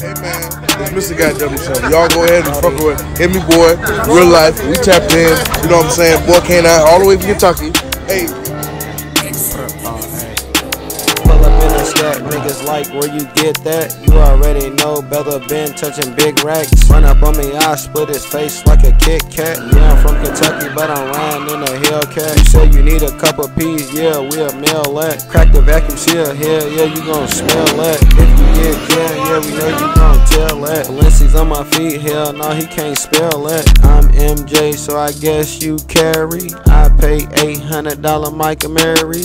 Hey man, it's Mr. Goddamn Show. Y'all go ahead and fuck with hit me boy, real life. We tapped in, you know what I'm saying? Boy out all the way from Kentucky. Hey, Pull up in a stack, niggas like where you get that. You already know, better been touching big racks. Run up on me, I split his face like a Kit Kat. Yeah, I'm from Kentucky, but I'm riding in a Hellcat. You say you need a cup of peas, yeah, we'll mail that. Crack the vacuum seal, hell yeah, you gon' smell that. That. Balenci's on my feet, hell no, he can't spell it. I'm MJ, so I guess you carry. I pay $800 Mike and Mary.